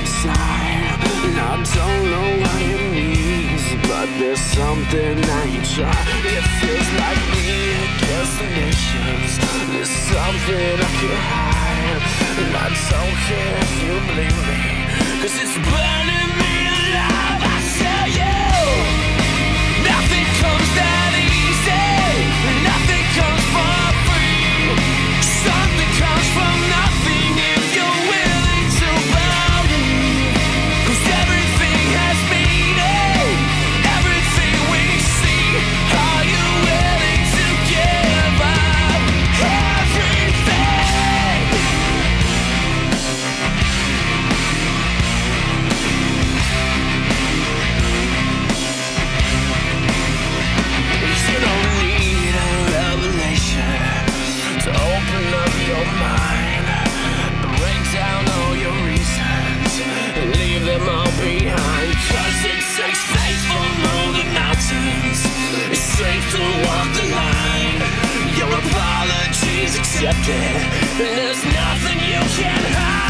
inside. And I don't know what it means But there's something I ain't It feels like me against the There's something I can hide. And I don't care if you believe me Cause it's black To walk the line. Your apologies accepted. There's nothing you can hide.